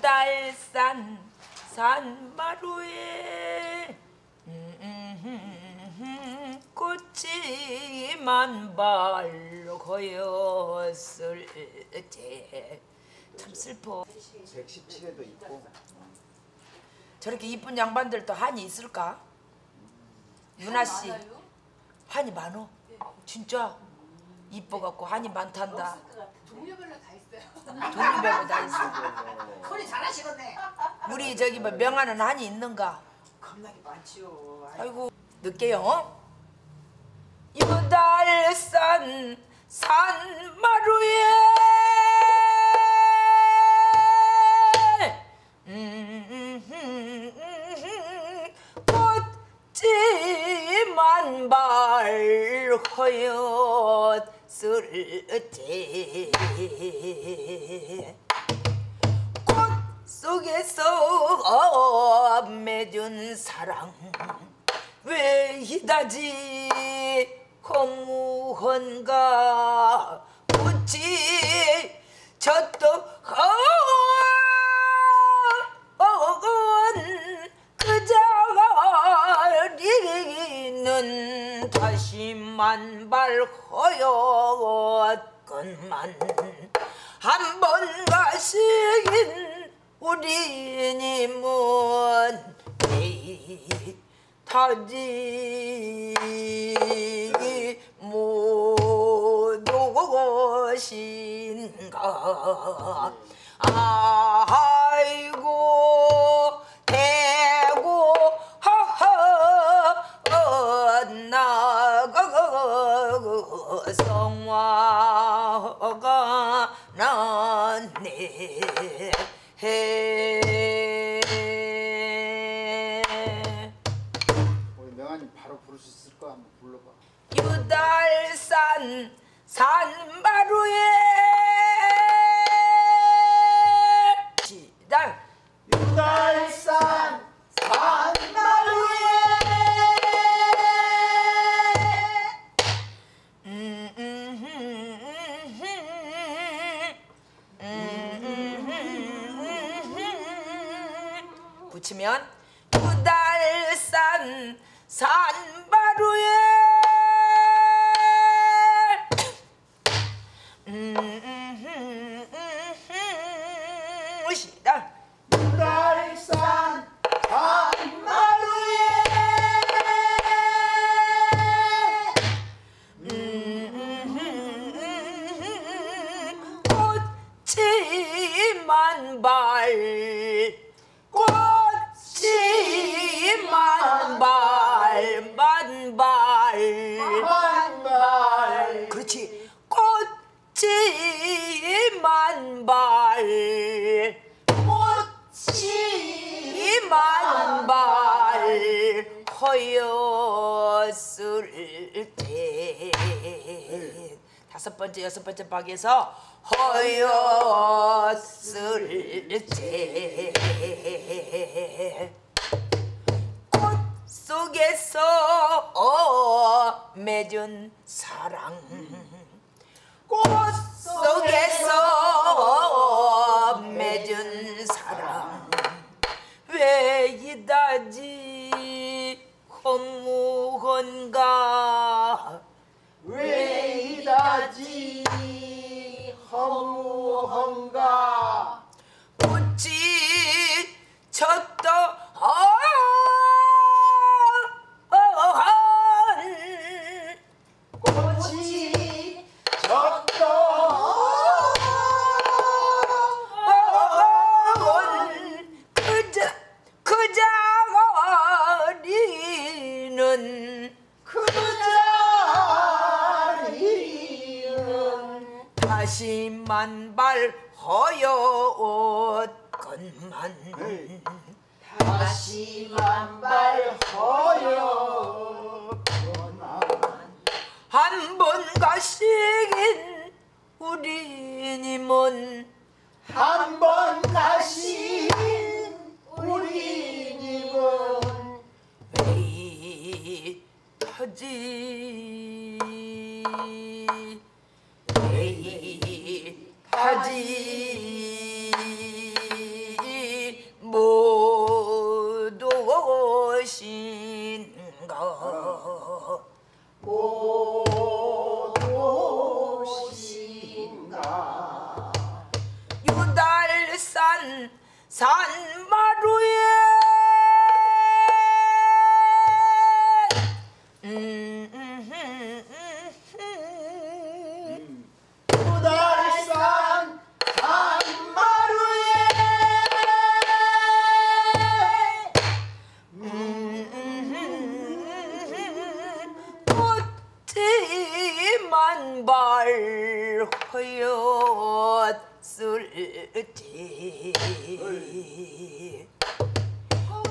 이부달산 산마루에. 음, 꽃이 만발 고였을 때 참 슬퍼. 117에도 있고. 저렇게 이쁜 양반들도 한이 있을까? 유나 씨. 한이 많어? 진짜 이뻐갖고 한이 많단다 종류별로 다 있어요. 종류별로 다 있어 소리 잘하시겠네. 우리 저기 뭐 명아는 한이 있는가? 겁나게 많지요. 아이고 늦게요. 어? 이부달산 산마루에 꽃이 만발 허였 을때꽃 속에서 맺은 사랑 왜 이다지? 허무한가? 꽃이 저또 허였건만 한 번 가시긴 우리님은 에이 타지 못오신가? 아이고 명아님 바로 부를 수 있을 거 한번 불러봐 유달산 산마루에 시작 유달산 산마루에 붙이면 유달산 산마루에. 시작 유달산 꽃이 만 발. 꽃이 만 발 허였을 때 다섯 번째 여섯 번째 박에서 허였을 때 꽃 속에서 어, 맺은 사랑. 꽃 속에서 맺은 허무한 만발 허여옷건만. 다시 만발 허여 한번 가시긴 우리님은 한번 가신 우리님은 왜 하지 못 오신가 못 오신가 유달산 산 꽃이 만발 허였을지.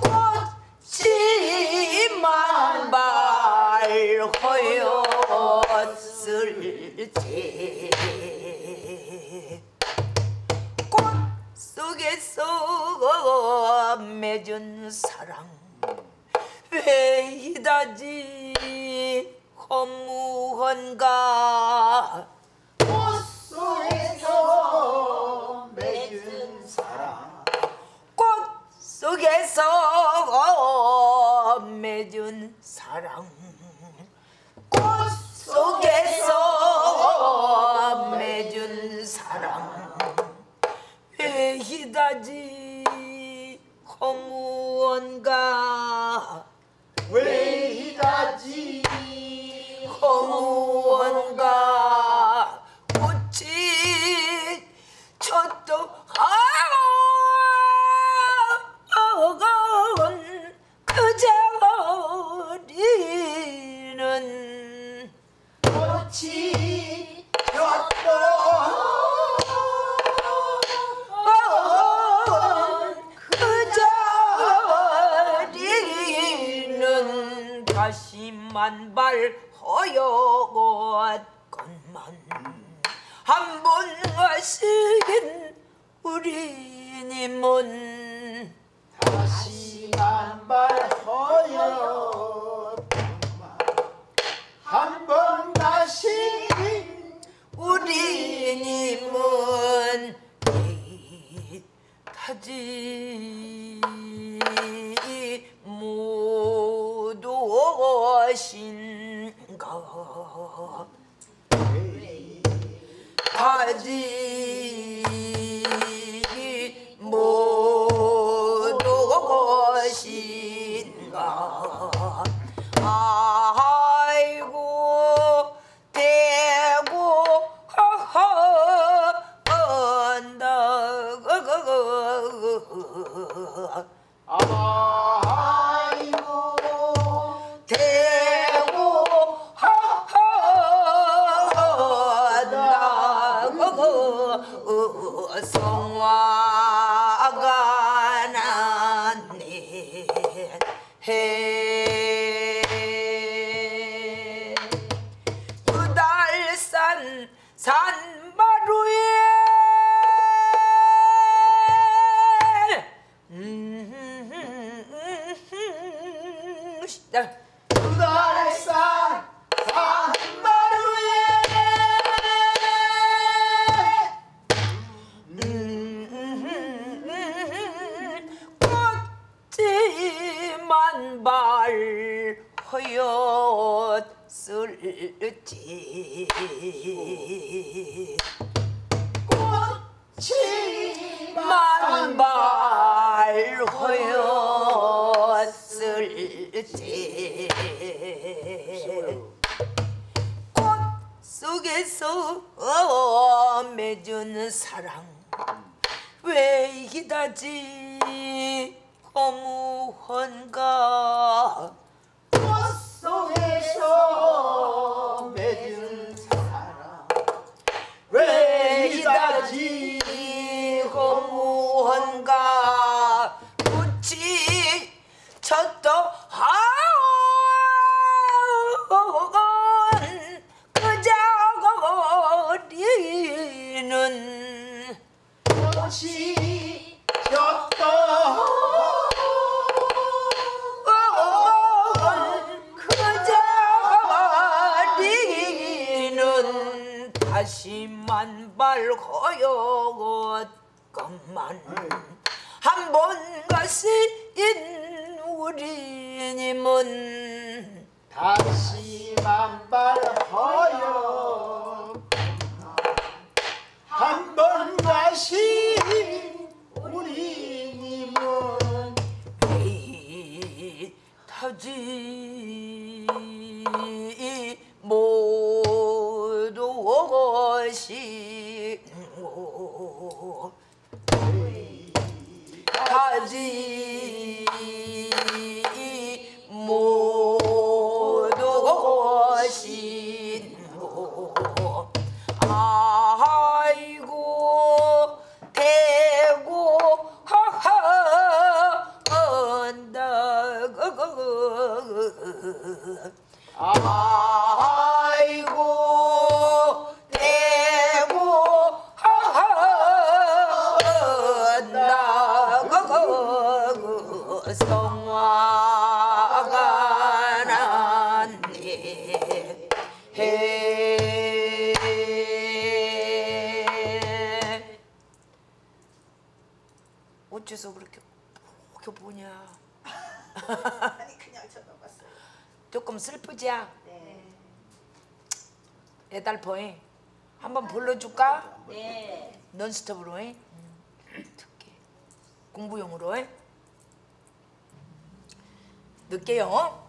꽃이 만발 허였을지. 꽃 속에서 맺은 사랑 왜 이다지 허무한가 꽃 속에서 맺은 사랑. 꽃 속에서 맺은 사랑. 꽃 속에서 맺은 사랑. 왜 이다지 허무한가. 왜 꽃이 폈도 그저 어리는 다시 만발 허여것건만 한번 가신 우리님은 성화가 났네 꽃 속에서 맺은 사랑. 왜 이다지? 허무한가. 꽃 속에서 맺은 사랑. 왜 이다지? 허무한가. 꽃이 쳤도 다시만 발 허여옷 것만. 한 번 가시인 우리님은 다시만 발허여 한 번 가신 우리님은 이 터지 어째서 그렇게 그렇게 보냐 아니 그냥 쳐다봤어요. 조금 슬프지? 네. 애달퍼잉 한번 불러줄까? 네. 논스톱으로 잉? 듣게 공부용으로 잉? 늦게요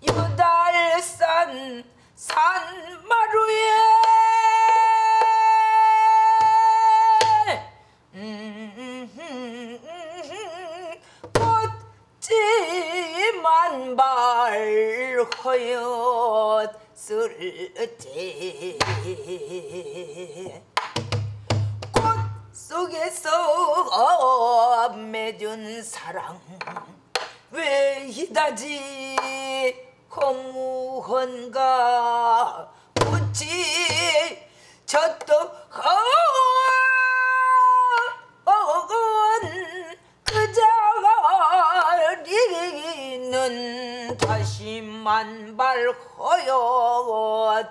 이달산 산마루 였을 때꽃 속에서 맺은 사랑 왜 이다지? 허무한가 꽃이 저또 만발 허였건만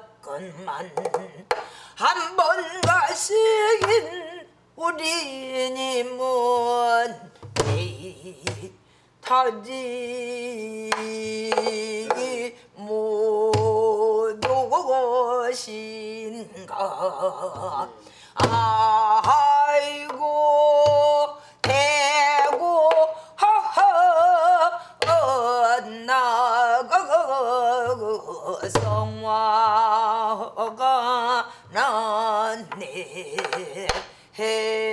한 번 가시긴 우리님은 타지 모두 것인가? 아이고 Hey.